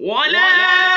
ولا